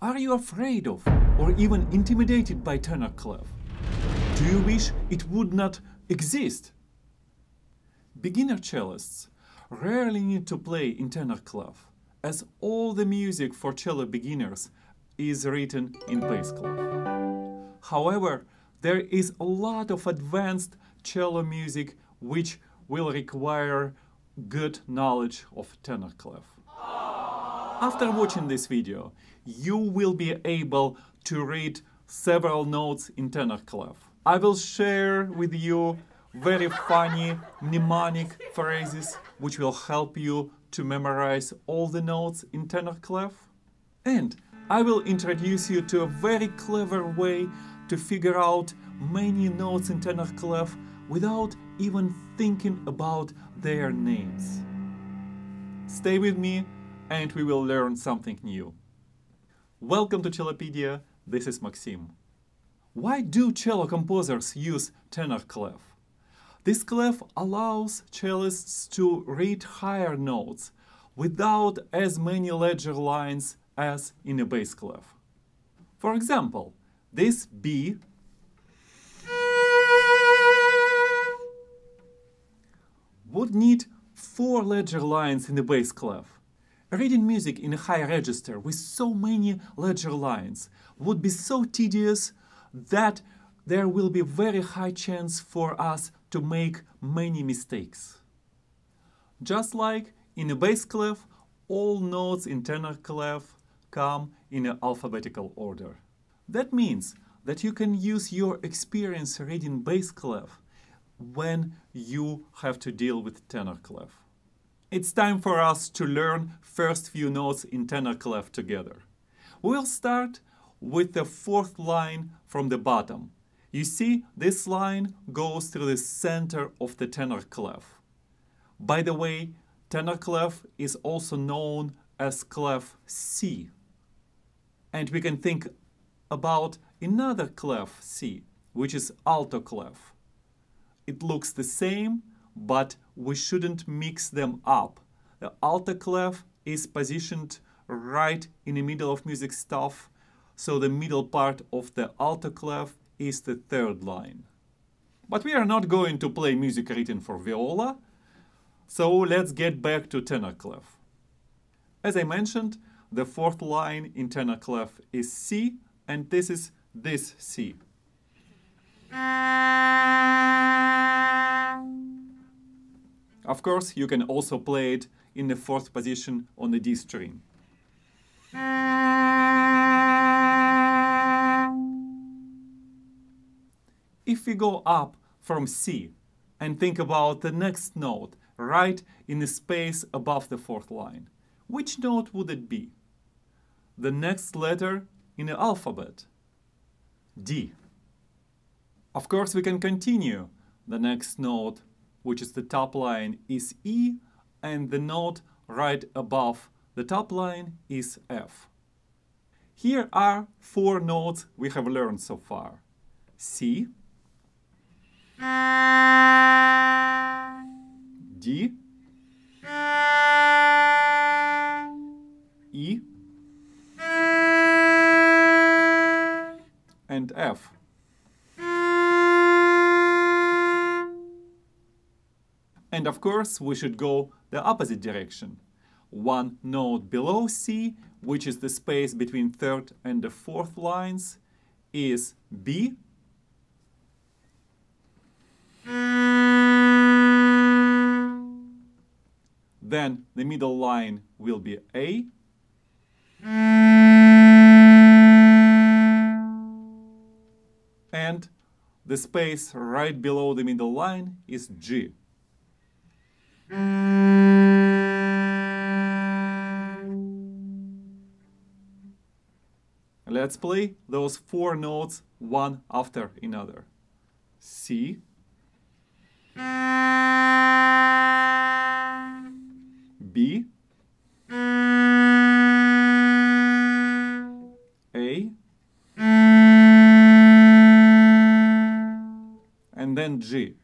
Are you afraid of or even intimidated by tenor clef? Do you wish it would not exist? Beginner cellists rarely need to play in tenor clef, as all the music for cello beginners is written in bass clef. However, there is a lot of advanced cello music which will require good knowledge of tenor clef. After watching this video, you will be able to read several notes in tenor clef. I will share with you very funny mnemonic phrases which will help you to memorize all the notes in tenor clef. And I will introduce you to a very clever way to figure out many notes in tenor clef without even thinking about their names. Stay with me and we will learn something new. Welcome to Cellopedia, this is Maxim. Why do cello composers use tenor clef? This clef allows cellists to read higher notes without as many ledger lines as in a bass clef. For example, this B would need four ledger lines in the bass clef. Reading music in a high register with so many ledger lines would be so tedious that there will be very high chance for us to make many mistakes. Just like in a bass clef, all notes in tenor clef come in an alphabetical order. That means that you can use your experience reading bass clef when you have to deal with tenor clef. It's time for us to learn first few notes in tenor clef together. We'll start with the fourth line from the bottom. You see, this line goes through the center of the tenor clef. By the way, tenor clef is also known as clef C. And we can think about another clef C, which is alto clef. It looks the same, but we shouldn't mix them up. The alto clef is positioned right in the middle of music stuff, so the middle part of the alto clef is the third line. But we are not going to play music written for viola, so let's get back to tenor clef. As I mentioned, the fourth line in tenor clef is C, and this is this C. Of course, you can also play it in the fourth position on the D string. If we go up from C and think about the next note right in the space above the fourth line, which note would it be? The next letter in the alphabet. D. Of course, we can continue. The next note, which is the top line, is E, and the note right above the top line is F. Here are four notes we have learned so far. C, D, E, and F. And of course, we should go the opposite direction. One note below C, which is the space between third and the fourth lines, is B. Then the middle line will be A. And the space right below the middle line is G. Let's play those four notes one after another. C, B, A, and then G.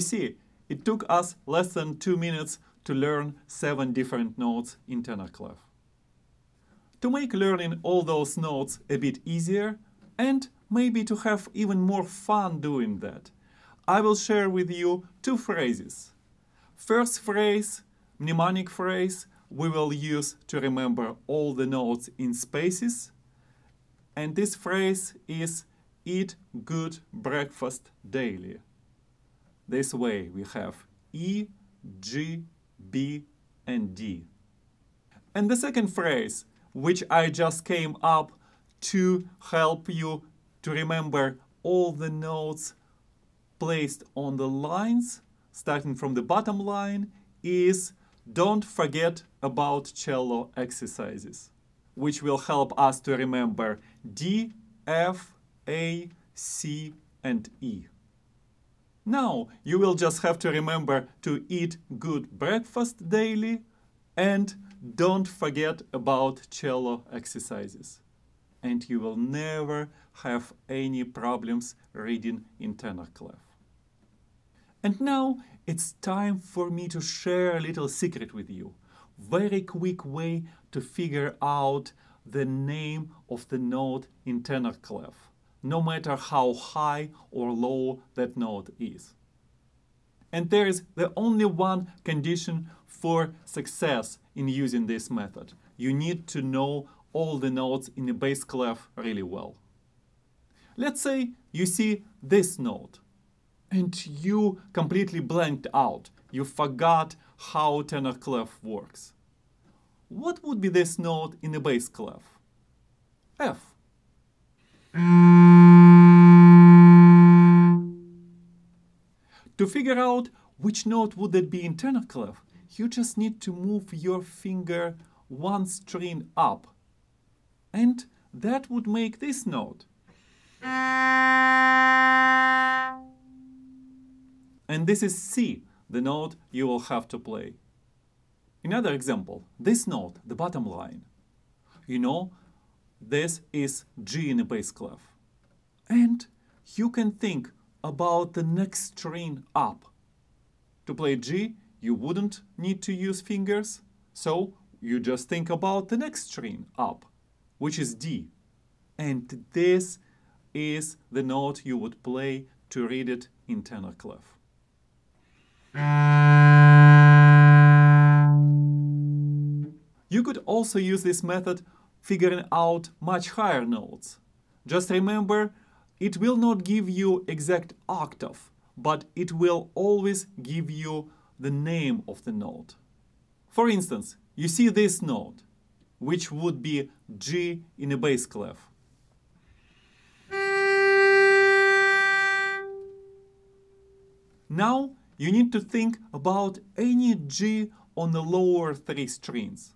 You see, it took us less than two minutes to learn seven different notes in tenor clef. To make learning all those notes a bit easier and maybe to have even more fun doing that, I will share with you two phrases. First phrase, mnemonic phrase, we will use to remember all the notes in spaces. And this phrase is eat good breakfast daily. This way we have E, G, B, and D. And the second phrase, which I just came up to help you to remember all the notes placed on the lines, starting from the bottom line, is don't forget about cello exercises, which will help us to remember D, F, A, C, and E. Now you will just have to remember to eat good breakfast daily and don't forget about cello exercises. And you will never have any problems reading in tenor clef. And now it's time for me to share a little secret with you. Very quick way to figure out the name of the note in tenor clef, no matter how high or low that note is. And there is the only one condition for success in using this method. You need to know all the notes in the bass clef really well. Let's say you see this note and you completely blanked out. You forgot how tenor clef works. What would be this note in the bass clef? F. To figure out which note would that be in tenor clef, you just need to move your finger one string up. And that would make this note. And this is C, the note you will have to play. Another example, this note, the bottom line. You know, this is G in a bass clef. And you can think about the next string up. To play G, you wouldn't need to use fingers, so you just think about the next string up, which is D. And this is the note you would play to read it in tenor clef. You could also use this method figuring out much higher notes. Just remember, it will not give you exact octave, but it will always give you the name of the note. For instance, you see this note, which would be G in a bass clef. Now you need to think about any G on the lower three strings.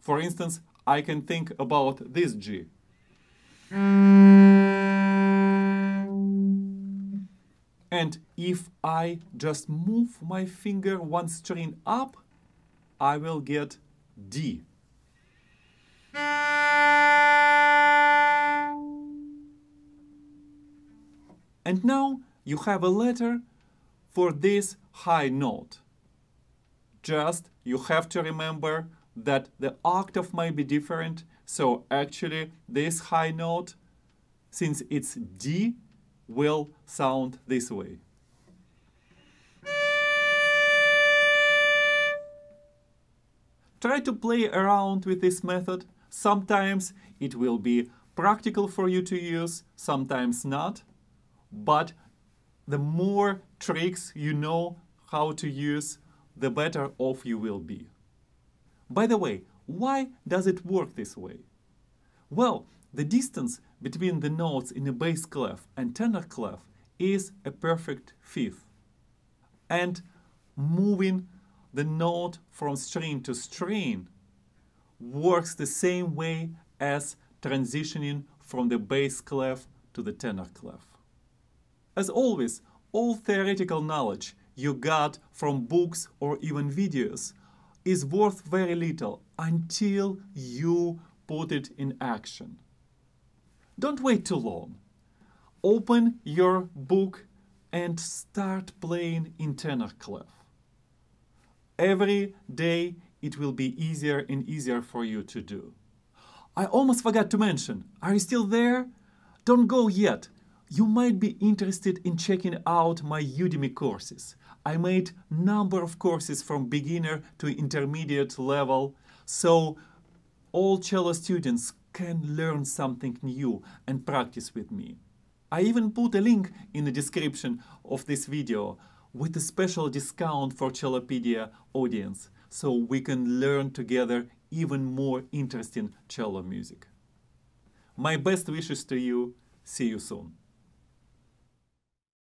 For instance, I can think about this G. And if I just move my finger one string up, I will get D. And now you have a letter for this high note. Just you have to remember that the octave might be different, so actually this high note, since it's D, will sound this way. Try to play around with this method. Sometimes it will be practical for you to use, sometimes not. But the more tricks you know how to use, the better off you will be. By the way, why does it work this way? Well, the distance between the notes in a bass clef and tenor clef is a perfect fifth. And moving the note from string to string works the same way as transitioning from the bass clef to the tenor clef. As always, all theoretical knowledge you got from books or even videos is worth very little until you put it in action. Don't wait too long. Open your book and start playing in tenor clef. Every day it will be easier and easier for you to do. I almost forgot to mention, are you still there? Don't go yet. You might be interested in checking out my Udemy courses. I made number of courses from beginner to intermediate level, so all cello students can learn something new and practice with me. I even put a link in the description of this video with a special discount for Cellopedia audience so we can learn together even more interesting cello music. My best wishes to you. See you soon.